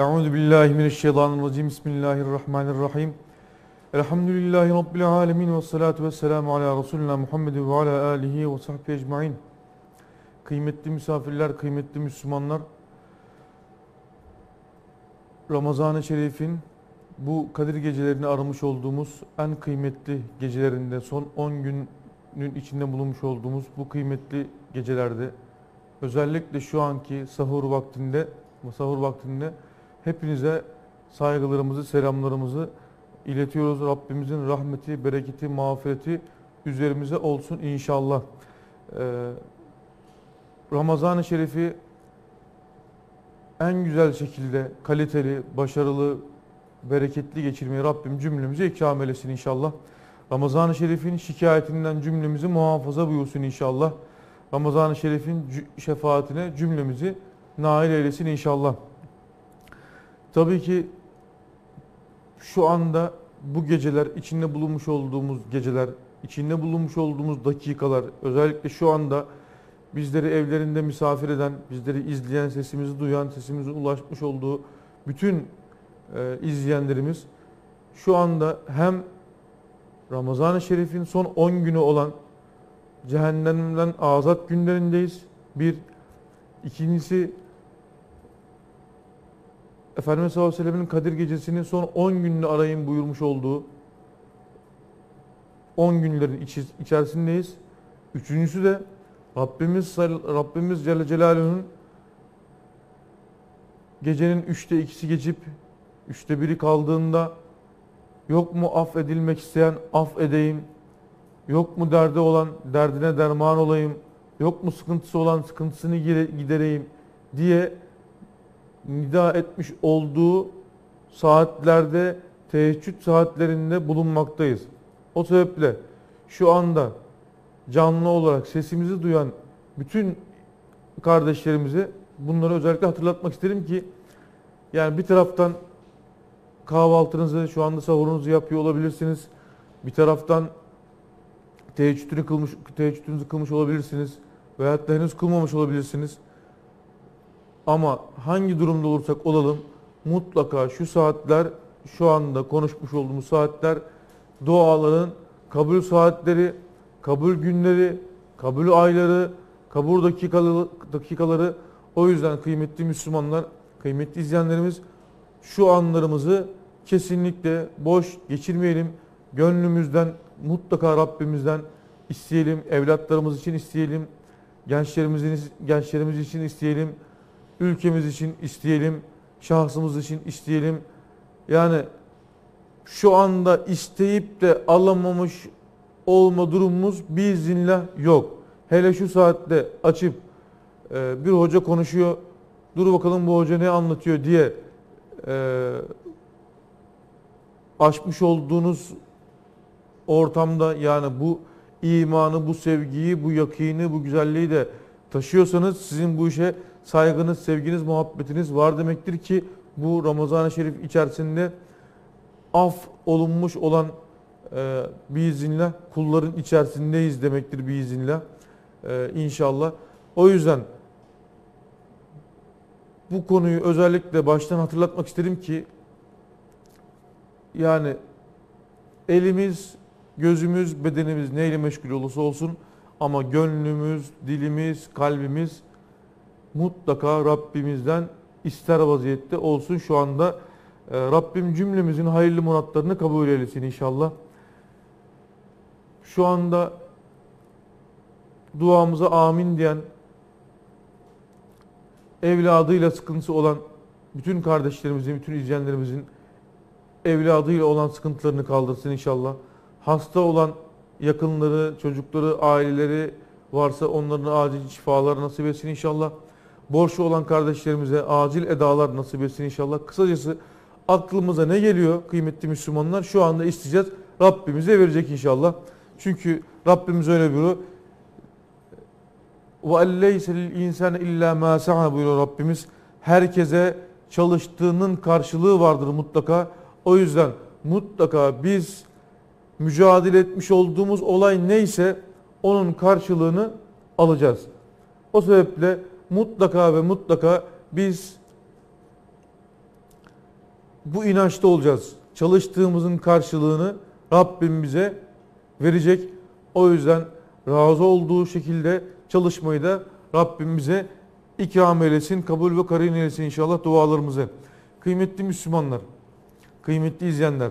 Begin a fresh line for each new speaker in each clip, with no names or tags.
Euzu billahi mineşşeytanirracim. Bismillahirrahmanirrahim. Elhamdülillahi rabbil alamin ve salatu vesselamu ala resulina Muhammed ve ala alihi ve sahbihi ecmaîn. Kıymetli misafirler, kıymetli Müslümanlar. Ramazan-ı Şerif'in bu Kadir gecelerini aramış olduğumuz en kıymetli gecelerinde son 10 günün içinde bulunmuş olduğumuz bu kıymetli gecelerde özellikle şu anki sahur vaktinde sahur vaktinde hepinize saygılarımızı, selamlarımızı iletiyoruz. Rabbimizin rahmeti, bereketi, mağfireti üzerimize olsun inşallah. Ee, Ramazan-ı Şerif'i en güzel şekilde kaliteli, başarılı, bereketli geçirmeyi Rabbim cümlemize ikram eylesin inşallah. Ramazan-ı Şerif'in şikayetinden cümlemizi muhafaza buyursun inşallah. Ramazan-ı Şerif'in şefaatine cümlemizi nail eylesin inşallah. Tabii ki şu anda bu geceler, içinde bulunmuş olduğumuz geceler, içinde bulunmuş olduğumuz dakikalar, özellikle şu anda bizleri evlerinde misafir eden, bizleri izleyen, sesimizi duyan, sesimizin ulaşmış olduğu bütün e, izleyenlerimiz şu anda hem Ramazan-ı Şerif'in son 10 günü olan cehennemden azat günlerindeyiz. Bir. ikincisi Efendimiz sallallahu aleyhi ve sellem'in Kadir Gecesi'nin son 10 gününü arayın buyurmuş olduğu 10 günlerin içerisindeyiz. Üçüncüsü de Rabbimiz Rabbimiz Celle Celaluhu'nun gecenin üçte ikisi geçip üçte biri kaldığında yok mu affedilmek isteyen af edeyim, yok mu derdi olan derdine derman olayım, yok mu sıkıntısı olan sıkıntısını gidereyim diye nida etmiş olduğu saatlerde teheccüd saatlerinde bulunmaktayız. O sebeple şu anda canlı olarak sesimizi duyan bütün kardeşlerimize bunları özellikle hatırlatmak isterim ki yani bir taraftan kahvaltınızı şu anda sahurunuzu yapıyor olabilirsiniz. Bir taraftan teheccüdünü kılmış, teheccüdünüzü kılmış olabilirsiniz. Veyahut da henüz kılmamış olabilirsiniz. Ama hangi durumda olursak olalım mutlaka şu saatler şu anda konuşmuş olduğumuz saatler duaların kabul saatleri, kabul günleri, kabul ayları, kabul dakikaları, dakikaları o yüzden kıymetli Müslümanlar, kıymetli izleyenlerimiz şu anlarımızı kesinlikle boş geçirmeyelim. Gönlümüzden mutlaka Rabbimizden isteyelim, evlatlarımız için isteyelim, gençlerimizin gençlerimiz için isteyelim ülkemiz için isteyelim, şahsımız için isteyelim. Yani şu anda isteyip de alamamış olma durumumuz biiznillah yok. Hele şu saatte açıp e, bir hoca konuşuyor, dur bakalım bu hoca ne anlatıyor diye e, açmış olduğunuz ortamda yani bu imanı, bu sevgiyi, bu yakini, bu güzelliği de taşıyorsanız sizin bu işe saygınız, sevginiz, muhabbetiniz var demektir ki bu Ramazan-ı Şerif içerisinde af olunmuş olan e, biiznillah kulların içerisindeyiz demektir biiznillah e, inşallah. O yüzden bu konuyu özellikle baştan hatırlatmak isterim ki yani elimiz, gözümüz, bedenimiz neyle meşgul olursa olsun ama gönlümüz, dilimiz, kalbimiz mutlaka Rabbimizden ister vaziyette olsun şu anda. Ee, Rabbim cümlemizin hayırlı muratlarını kabul eylesin inşallah. Şu anda duamıza amin diyen, evladıyla sıkıntısı olan bütün kardeşlerimizin, bütün izleyenlerimizin evladıyla olan sıkıntılarını kaldırsın inşallah. Hasta olan yakınları, çocukları, aileleri varsa onların acil şifalar nasip etsin inşallah borçlu olan kardeşlerimize acil edalar nasip etsin inşallah. Kısacası aklımıza ne geliyor kıymetli Müslümanlar şu anda isteyeceğiz. Rabbimize verecek inşallah. Çünkü Rabbimiz öyle buyuruyor. Lil insane illa ma sa'a buyuruyor Rabbimiz. Herkese çalıştığının karşılığı vardır mutlaka. O yüzden mutlaka biz mücadele etmiş olduğumuz olay neyse onun karşılığını alacağız. O sebeple mutlaka ve mutlaka biz bu inançta olacağız. Çalıştığımızın karşılığını Rabbim bize verecek. O yüzden razı olduğu şekilde çalışmayı da Rabbim bize ikram eylesin, kabul ve karin eylesin inşallah dualarımızı. Kıymetli Müslümanlar, kıymetli izleyenler.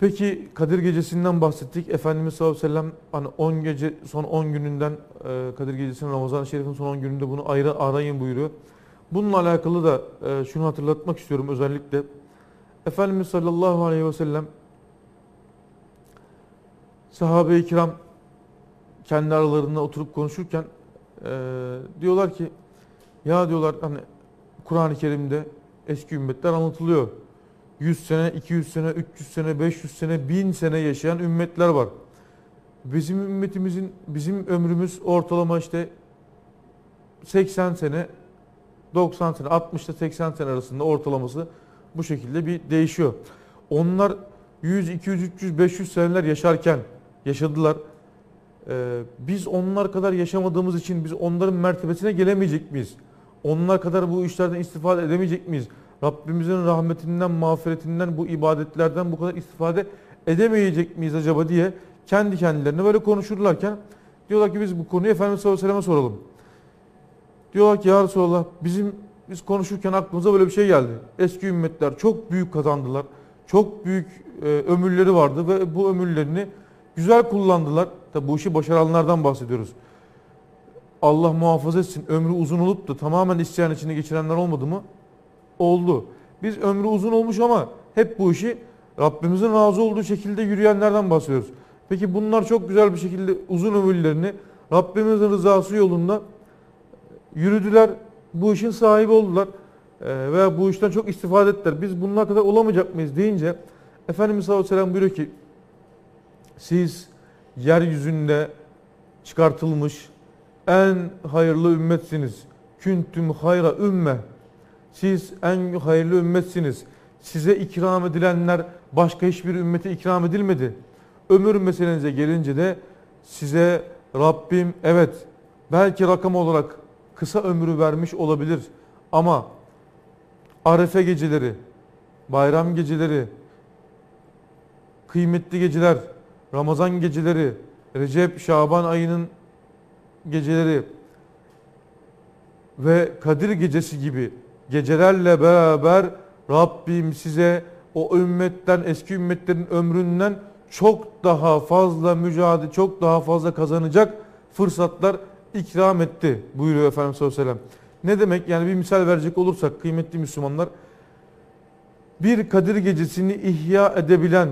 Peki Kadir Gecesi'nden bahsettik. Efendimiz sallallahu aleyhi ve sellem hani 10 gece son 10 gününden e, Kadir Gecesi'nin Ramazan-ı Şerif'in son 10 gününde bunu ayrı arayın buyuruyor. Bununla alakalı da e, şunu hatırlatmak istiyorum özellikle. Efendimiz sallallahu aleyhi ve sellem sahabe-i kiram kendi aralarında oturup konuşurken e, diyorlar ki ya diyorlar hani Kur'an-ı Kerim'de eski ümmetler anlatılıyor. 100 sene, 200 sene, 300 sene, 500 sene, 1000 sene yaşayan ümmetler var. Bizim ümmetimizin, bizim ömrümüz ortalama işte 80 sene, 90 sene, 60 ile 80 sene arasında ortalaması bu şekilde bir değişiyor. Onlar 100, 200, 300, 500 seneler yaşarken yaşadılar. Ee, biz onlar kadar yaşamadığımız için biz onların mertebesine gelemeyecek miyiz? Onlar kadar bu işlerden istifade edemeyecek miyiz? Rabbimizin rahmetinden, mağfiretinden, bu ibadetlerden bu kadar istifade edemeyecek miyiz acaba diye kendi kendilerine böyle konuşurlarken diyorlar ki biz bu konuyu Efendimiz sallallahu aleyhi ve soralım. Diyorlar ki ya Resulallah bizim biz konuşurken aklımıza böyle bir şey geldi. Eski ümmetler çok büyük kazandılar. Çok büyük e, ömürleri vardı ve bu ömürlerini güzel kullandılar. Tabi bu işi başaranlardan bahsediyoruz. Allah muhafaza etsin ömrü uzun olup da tamamen isyan içinde geçirenler olmadı mı? Oldu. Biz ömrü uzun olmuş ama hep bu işi Rabbimizin razı olduğu şekilde yürüyenlerden bahsediyoruz. Peki bunlar çok güzel bir şekilde uzun ömürlerini Rabbimizin rızası yolunda yürüdüler. Bu işin sahibi oldular. Ee, ve bu işten çok istifade ettiler. Biz bunlar kadar olamayacak mıyız deyince Efendimiz sallallahu aleyhi ve sellem buyuruyor ki siz yeryüzünde çıkartılmış en hayırlı ümmetsiniz. Küntüm hayra ümme. Siz en hayırlı ümmetsiniz. Size ikram edilenler başka hiçbir ümmete ikram edilmedi. Ömür meselenize gelince de size Rabbim evet belki rakam olarak kısa ömrü vermiş olabilir ama Arefe geceleri, bayram geceleri, kıymetli geceler, Ramazan geceleri, Recep, Şaban ayının geceleri ve Kadir gecesi gibi gecelerle beraber Rabbim size o ümmetten, eski ümmetlerin ömründen çok daha fazla mücadele, çok daha fazla kazanacak fırsatlar ikram etti buyuruyor Efendimiz sallallahu aleyhi ve sellem. Ne demek? Yani bir misal verecek olursak kıymetli Müslümanlar bir Kadir gecesini ihya edebilen,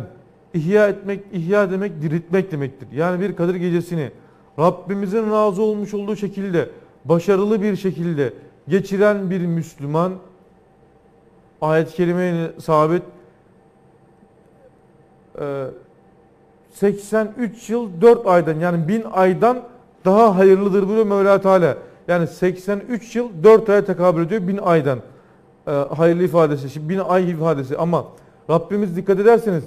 ihya etmek, ihya demek diriltmek demektir. Yani bir Kadir gecesini Rabbimizin razı olmuş olduğu şekilde, başarılı bir şekilde geçiren bir Müslüman ayet-i kerimeye sabit 83 yıl 4 aydan yani 1000 aydan daha hayırlıdır buyuruyor Mevla Teala. Yani 83 yıl 4 aya tekabül ediyor 1000 aydan. E, hayırlı ifadesi, şimdi 1000 ay ifadesi ama Rabbimiz dikkat ederseniz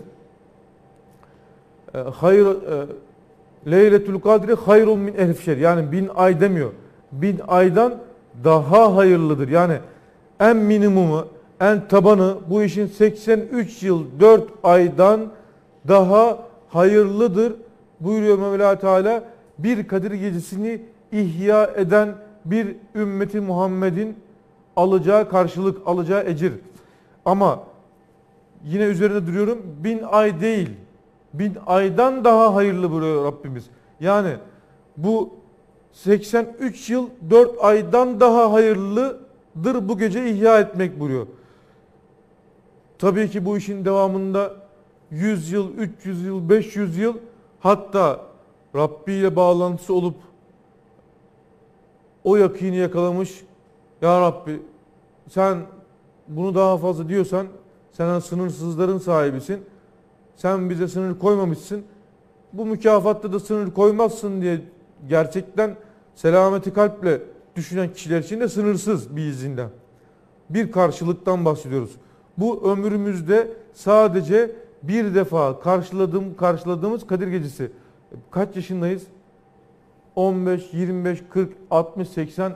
e, hayır e, Leyletül Kadri hayrun min elf Yani bin ay demiyor. Bin aydan daha hayırlıdır. Yani en minimumu, en tabanı bu işin 83 yıl 4 aydan daha hayırlıdır buyuruyor Mevla Teala. Bir Kadir gecesini ihya eden bir ümmeti Muhammed'in alacağı karşılık, alacağı ecir. Ama yine üzerine duruyorum bin ay değil bin aydan daha hayırlı buyuruyor Rabbimiz. Yani bu 83 yıl 4 aydan daha hayırlıdır bu gece ihya etmek buyuruyor. Tabii ki bu işin devamında 100 yıl, 300 yıl, 500 yıl hatta Rabbi ile bağlantısı olup o yakini yakalamış. Ya Rabbi sen bunu daha fazla diyorsan sen sınırsızların sahibisin sen bize sınır koymamışsın. Bu mükafatta da sınır koymazsın diye gerçekten selameti kalple düşünen kişiler için de sınırsız bir izinden. Bir karşılıktan bahsediyoruz. Bu ömrümüzde sadece bir defa karşıladığım, karşıladığımız Kadir Gecesi. Kaç yaşındayız? 15, 25, 40, 60, 80.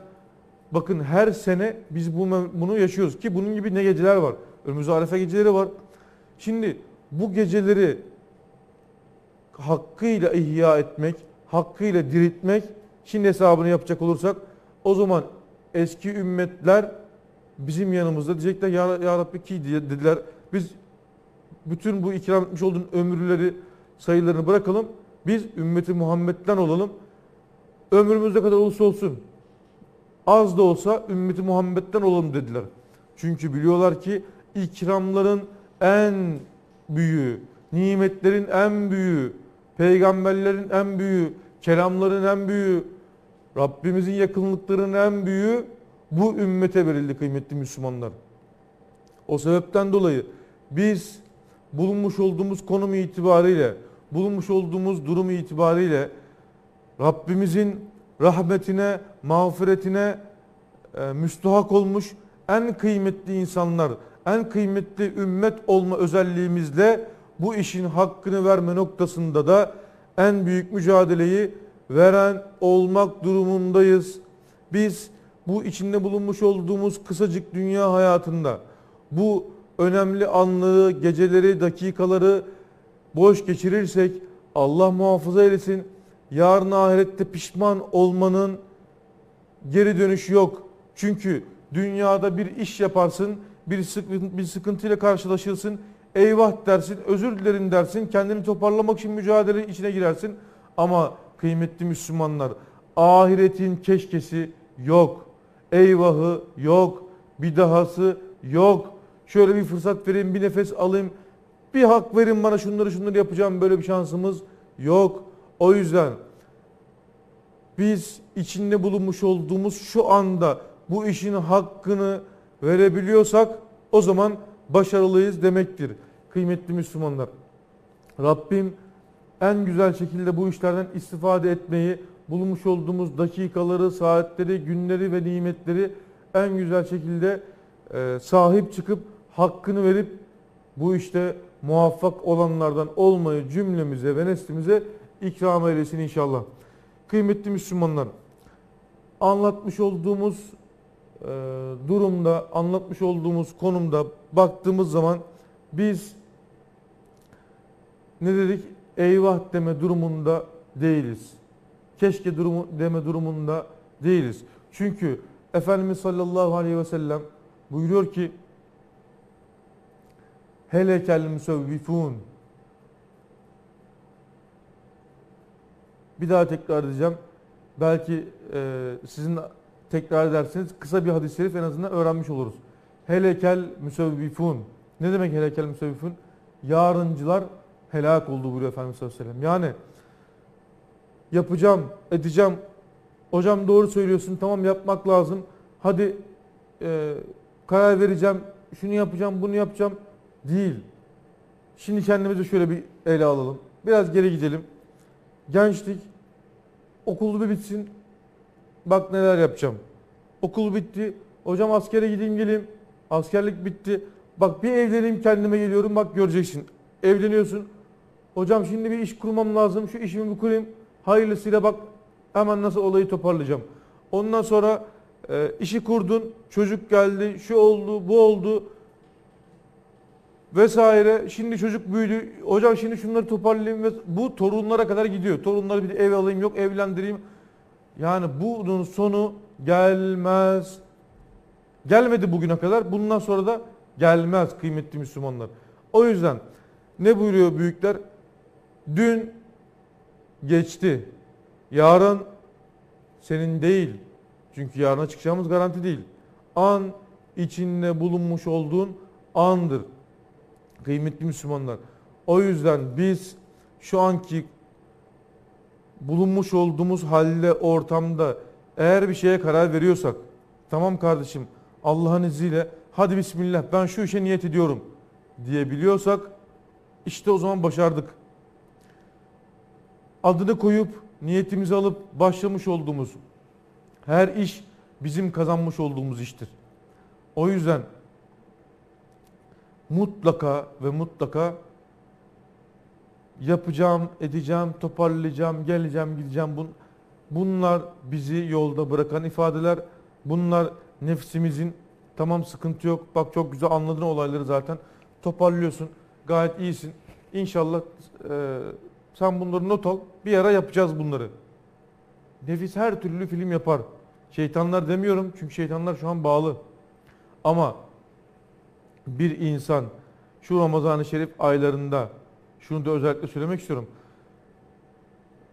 Bakın her sene biz bunu yaşıyoruz ki bunun gibi ne geceler var. Önümüzde Arefe geceleri var. Şimdi bu geceleri hakkıyla ihya etmek, hakkıyla diriltmek, şimdi hesabını yapacak olursak o zaman eski ümmetler bizim yanımızda diyecekler ya, ya Rabbi ki dediler. Biz bütün bu ikram etmiş olduğun ömürleri sayılarını bırakalım. Biz ümmeti Muhammed'den olalım. Ömrümüz ne kadar olursa olsun az da olsa ümmeti Muhammed'den olalım dediler. Çünkü biliyorlar ki ikramların en büyüğü, nimetlerin en büyüğü, peygamberlerin en büyüğü, kelamların en büyüğü, Rabbimizin yakınlıklarının en büyüğü bu ümmete verildi kıymetli Müslümanlar. O sebepten dolayı biz bulunmuş olduğumuz konum itibariyle, bulunmuş olduğumuz durum itibariyle Rabbimizin rahmetine, mağfiretine e, müstahak olmuş en kıymetli insanlar, en kıymetli ümmet olma özelliğimizle bu işin hakkını verme noktasında da en büyük mücadeleyi veren olmak durumundayız. Biz bu içinde bulunmuş olduğumuz kısacık dünya hayatında bu önemli anları, geceleri, dakikaları boş geçirirsek Allah muhafaza eylesin yarın ahirette pişman olmanın geri dönüşü yok. Çünkü dünyada bir iş yaparsın, bir, sıkıntı, bir sıkıntıyla karşılaşırsın, eyvah dersin, özür dilerim dersin, kendini toparlamak için mücadele içine girersin. Ama kıymetli Müslümanlar, ahiretin keşkesi yok, eyvahı yok, bir dahası yok. Şöyle bir fırsat vereyim, bir nefes alayım, bir hak verin bana şunları şunları yapacağım böyle bir şansımız yok. O yüzden biz içinde bulunmuş olduğumuz şu anda bu işin hakkını verebiliyorsak o zaman başarılıyız demektir. Kıymetli Müslümanlar. Rabbim en güzel şekilde bu işlerden istifade etmeyi, bulunmuş olduğumuz dakikaları, saatleri, günleri ve nimetleri en güzel şekilde e, sahip çıkıp hakkını verip bu işte muvaffak olanlardan olmayı cümlemize ve neslimize ikram eylesin inşallah. Kıymetli Müslümanlar, anlatmış olduğumuz durumda, anlatmış olduğumuz konumda baktığımız zaman biz ne dedik? Eyvah deme durumunda değiliz. Keşke durumu deme durumunda değiliz. Çünkü Efendimiz sallallahu aleyhi ve sellem buyuruyor ki Helekel müsevvifun Bir daha tekrar edeceğim. Belki e, sizin tekrar ederseniz kısa bir hadis-i şerif en azından öğrenmiş oluruz. Helekel müsevvifun. Ne demek helekel müsevvifun? Yarıncılar helak oldu buyuruyor Efendimiz sallallahu aleyhi. Yani yapacağım, edeceğim. Hocam doğru söylüyorsun tamam yapmak lazım. Hadi e, karar vereceğim, şunu yapacağım, bunu yapacağım. Değil. Şimdi kendimizi şöyle bir ele alalım. Biraz geri gidelim gençlik. Okul bir bitsin. Bak neler yapacağım. Okul bitti. Hocam askere gideyim geleyim. Askerlik bitti. Bak bir evleneyim kendime geliyorum. Bak göreceksin. Evleniyorsun. Hocam şimdi bir iş kurmam lazım. Şu işimi bir kurayım. Hayırlısıyla bak hemen nasıl olayı toparlayacağım. Ondan sonra e, işi kurdun. Çocuk geldi. Şu oldu, bu oldu vesaire. Şimdi çocuk büyüdü. Hocam şimdi şunları toparlayayım bu torunlara kadar gidiyor. Torunları bir de ev alayım yok evlendireyim. Yani bunun sonu gelmez. Gelmedi bugüne kadar. Bundan sonra da gelmez kıymetli Müslümanlar. O yüzden ne buyuruyor büyükler? Dün geçti. Yarın senin değil. Çünkü yarına çıkacağımız garanti değil. An içinde bulunmuş olduğun andır. Kıymetli Müslümanlar. O yüzden biz şu anki bulunmuş olduğumuz halde, ortamda eğer bir şeye karar veriyorsak, tamam kardeşim Allah'ın izniyle hadi bismillah ben şu işe niyet ediyorum diyebiliyorsak işte o zaman başardık. Adını koyup niyetimizi alıp başlamış olduğumuz her iş bizim kazanmış olduğumuz iştir. O yüzden mutlaka ve mutlaka yapacağım, edeceğim, toparlayacağım, geleceğim, gideceğim. Bunlar bizi yolda bırakan ifadeler. Bunlar nefsimizin Tamam sıkıntı yok. Bak çok güzel anladın olayları zaten. Toparlıyorsun. Gayet iyisin. İnşallah e, sen bunları not al. Bir ara yapacağız bunları. Nefis her türlü film yapar. Şeytanlar demiyorum çünkü şeytanlar şu an bağlı. Ama bir insan şu Ramazan-ı Şerif aylarında şunu da özellikle söylemek istiyorum.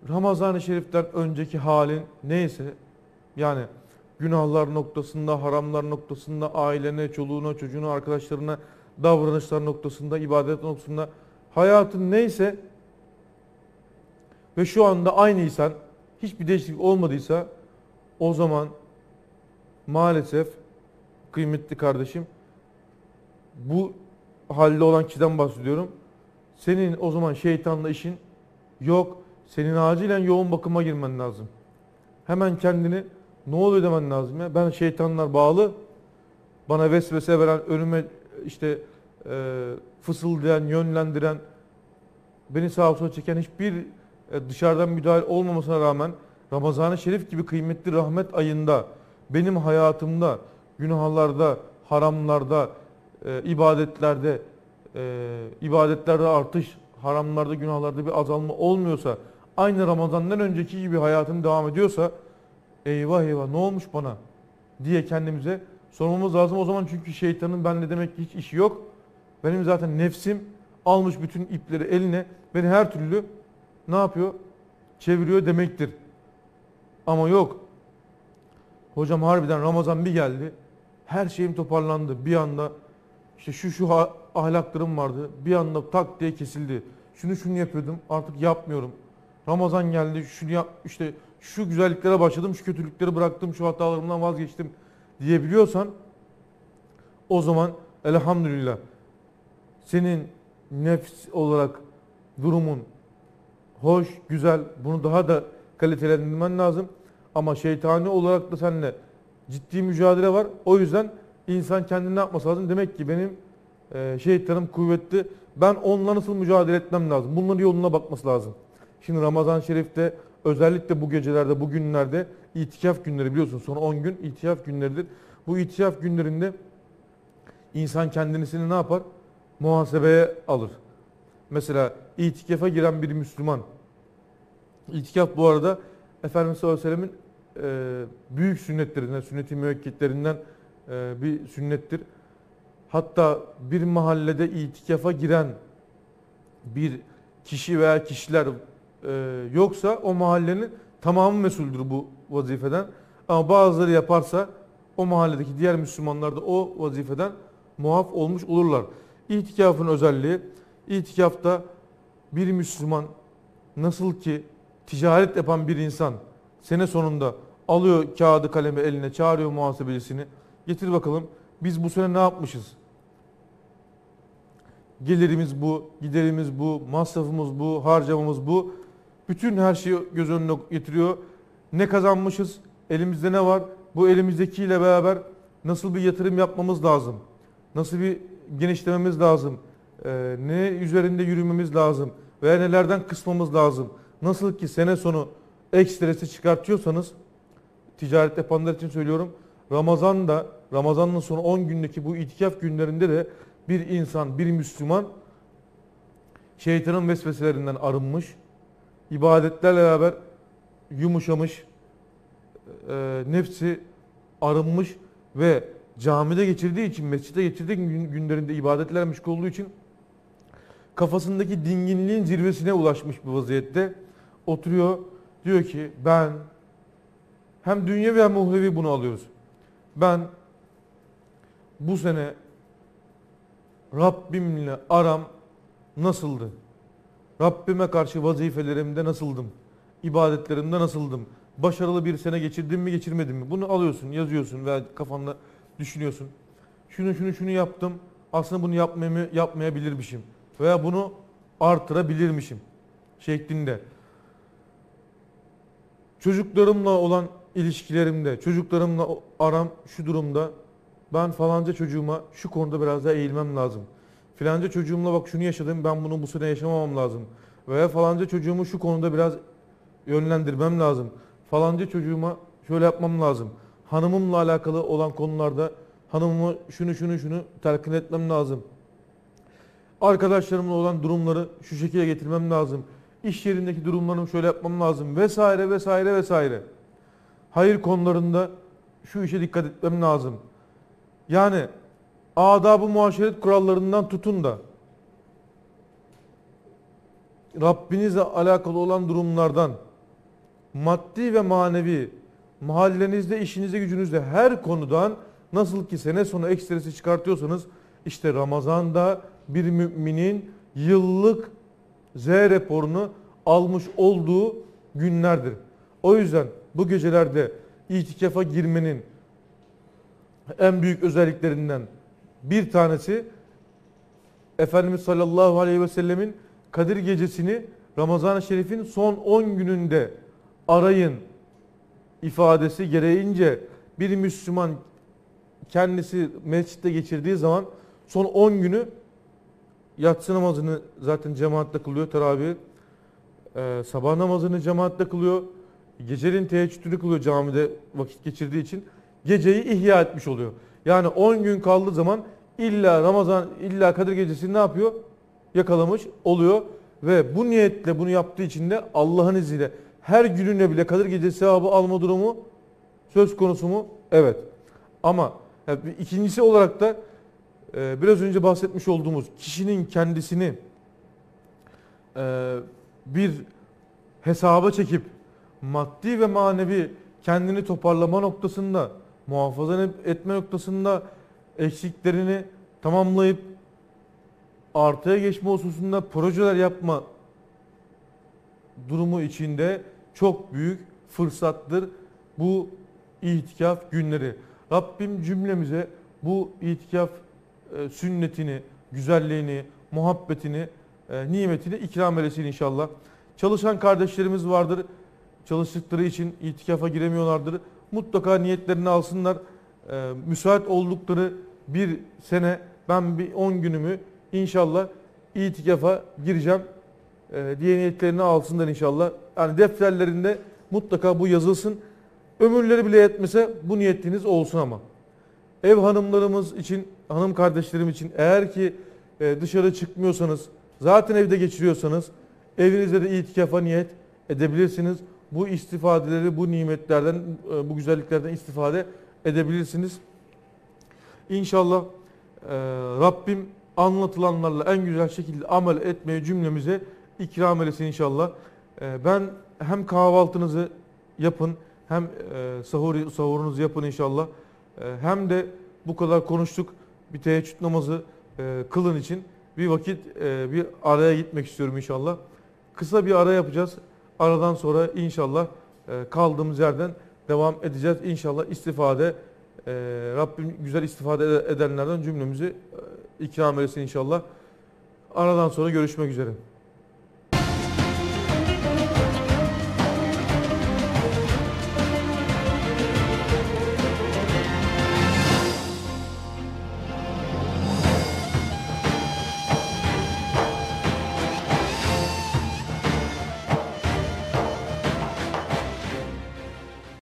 Ramazan-ı Şerif'ten önceki halin neyse yani günahlar noktasında, haramlar noktasında, ailene, çoluğuna, çocuğuna, arkadaşlarına, davranışlar noktasında, ibadet noktasında hayatın neyse ve şu anda aynıysan, hiçbir değişiklik olmadıysa o zaman maalesef kıymetli kardeşim bu halde olan kişiden bahsediyorum. Senin o zaman şeytanla işin yok. Senin acilen yoğun bakıma girmen lazım. Hemen kendini ne oluyor demen lazım ya. Ben şeytanlar bağlı. Bana vesvese veren, önüme işte e, fısıldayan, yönlendiren, beni sağa sola çeken hiçbir e, dışarıdan müdahale olmamasına rağmen Ramazan-ı Şerif gibi kıymetli rahmet ayında benim hayatımda günahlarda, haramlarda, e, ibadetlerde, e, ibadetlerde artış, haramlarda, günahlarda bir azalma olmuyorsa, aynı Ramazan'dan önceki gibi hayatım devam ediyorsa, eyvah eyvah ne olmuş bana diye kendimize sormamız lazım. O zaman çünkü şeytanın benimle demek ki hiç işi yok. Benim zaten nefsim almış bütün ipleri eline, beni her türlü ne yapıyor? Çeviriyor demektir. Ama yok. Hocam harbiden Ramazan bir geldi. Her şeyim toparlandı. Bir anda işte şu şu ahlaklarım vardı. Bir anda tak diye kesildi. Şunu şunu yapıyordum. Artık yapmıyorum. Ramazan geldi. Şunu yap işte şu güzelliklere başladım. Şu kötülükleri bıraktım. Şu hatalarımdan vazgeçtim diyebiliyorsan o zaman elhamdülillah senin nefs olarak durumun hoş, güzel. Bunu daha da kalitelendirmen lazım. Ama şeytani olarak da seninle ciddi mücadele var. O yüzden insan kendini ne yapması lazım? Demek ki benim e, şeytanım kuvvetli. Ben onunla nasıl mücadele etmem lazım? Bunların yoluna bakması lazım. Şimdi Ramazan-ı Şerif'te özellikle bu gecelerde, bu günlerde itikaf günleri biliyorsun son 10 gün itikaf günleridir. Bu itikaf günlerinde insan kendisini ne yapar? Muhasebeye alır. Mesela itikafa giren bir Müslüman. İtikaf bu arada Efendimiz sallallahu aleyhi ve sellemin e, büyük sünnetlerinden, sünnet-i müekketlerinden e, bir sünnettir. Hatta bir mahallede itikafa giren bir kişi veya kişiler e, yoksa o mahallenin tamamı mesuldür bu vazifeden. Ama bazıları yaparsa o mahalledeki diğer Müslümanlar da o vazifeden muaf olmuş olurlar. İtikafın özelliği, itikafta bir Müslüman nasıl ki ticaret yapan bir insan sene sonunda alıyor kağıdı kalemi eline çağırıyor muhasebecisini. Getir bakalım biz bu sene ne yapmışız? Gelirimiz bu, giderimiz bu, masrafımız bu, harcamamız bu. Bütün her şeyi göz önüne getiriyor. Ne kazanmışız? Elimizde ne var? Bu elimizdekiyle beraber nasıl bir yatırım yapmamız lazım? Nasıl bir genişlememiz lazım? Ee, ne üzerinde yürümemiz lazım? Veya nelerden kısmamız lazım? Nasıl ki sene sonu ekstresi çıkartıyorsanız ticaret yapanlar için söylüyorum. Ramazan'da Ramazan'ın son 10 gündeki bu itikaf günlerinde de bir insan, bir Müslüman şeytanın vesveselerinden arınmış, ibadetlerle beraber yumuşamış, e, nefsi arınmış ve camide geçirdiği için, mescitte geçirdiği gün- günlerinde ibadetlerle meşgul olduğu için kafasındaki dinginliğin zirvesine ulaşmış bir vaziyette oturuyor. Diyor ki ben hem dünyevi hem uhrevi bunu alıyoruz. Ben bu sene Rabbimle aram nasıldı? Rabbime karşı vazifelerimde nasıldım? İbadetlerimde nasıldım? Başarılı bir sene geçirdim mi geçirmedim mi? Bunu alıyorsun, yazıyorsun veya kafanda düşünüyorsun. Şunu şunu şunu yaptım. Aslında bunu yapmayı yapmayabilirmişim. Veya bunu artırabilirmişim şeklinde. Çocuklarımla olan ilişkilerimde, çocuklarımla aram şu durumda. Ben falanca çocuğuma şu konuda biraz daha eğilmem lazım. Filanca çocuğumla bak şunu yaşadım ben bunu bu sene yaşamamam lazım. Veya falanca çocuğumu şu konuda biraz yönlendirmem lazım. Falanca çocuğuma şöyle yapmam lazım. Hanımımla alakalı olan konularda hanımıma şunu şunu şunu telkin etmem lazım. Arkadaşlarımla olan durumları şu şekilde getirmem lazım. İş yerindeki durumlarımı şöyle yapmam lazım vesaire vesaire vesaire. Hayır konularında şu işe dikkat etmem lazım. Yani adab-ı muaşeret kurallarından tutun da Rabbinizle alakalı olan durumlardan maddi ve manevi mahallenizde, işinizde, gücünüzde her konudan nasıl ki sene sonu ekstresi çıkartıyorsanız işte Ramazan'da bir müminin yıllık Z raporunu almış olduğu günlerdir. O yüzden bu gecelerde itikafa girmenin en büyük özelliklerinden bir tanesi Efendimiz sallallahu aleyhi ve sellemin Kadir gecesini Ramazan-ı Şerif'in son 10 gününde arayın ifadesi gereğince bir Müslüman kendisi mescitte geçirdiği zaman son 10 günü yatsı namazını zaten cemaatle kılıyor teravih. Ee, sabah namazını cemaatle kılıyor. Gecenin teheccüdünü kılıyor camide vakit geçirdiği için. Geceyi ihya etmiş oluyor. Yani 10 gün kaldığı zaman illa Ramazan, illa Kadir gecesini ne yapıyor? Yakalamış oluyor. Ve bu niyetle bunu yaptığı için de Allah'ın izniyle her gününe bile Kadir gecesi sevabı alma durumu söz konusu mu? Evet. Ama ikincisi olarak da e, biraz önce bahsetmiş olduğumuz kişinin kendisini e, bir hesaba çekip maddi ve manevi kendini toparlama noktasında, muhafaza etme noktasında eksiklerini tamamlayıp artıya geçme hususunda projeler yapma durumu içinde çok büyük fırsattır bu itikaf günleri. Rabbim cümlemize bu itikaf e, sünnetini, güzelliğini, muhabbetini, e, nimetini ikram eylesin inşallah. Çalışan kardeşlerimiz vardır. Çalıştıkları için itikafa giremiyorlardır. Mutlaka niyetlerini alsınlar. E, müsait oldukları bir sene ben bir 10 günümü inşallah itikafa gireceğim e, diye niyetlerini alsınlar inşallah. Yani defterlerinde mutlaka bu yazılsın. Ömürleri bile yetmese bu niyetiniz olsun ama. Ev hanımlarımız için, hanım kardeşlerim için eğer ki e, dışarı çıkmıyorsanız, zaten evde geçiriyorsanız evinizde de itikafa niyet edebilirsiniz. Bu istifadeleri, bu nimetlerden, e, bu güzelliklerden istifade edebilirsiniz. İnşallah e, Rabbim anlatılanlarla en güzel şekilde amel etmeye cümlemize ikram eylesin inşallah. E, ben hem kahvaltınızı yapın hem sahur, sahurunuzu yapın inşallah. Hem de bu kadar konuştuk bir teheccüd namazı kılın için bir vakit bir araya gitmek istiyorum inşallah. Kısa bir ara yapacağız. Aradan sonra inşallah e, kaldığımız yerden devam edeceğiz. İnşallah istifade e, Rabbim güzel istifade edenlerden cümlemizi e, ikram eylesin inşallah. Aradan sonra görüşmek üzere.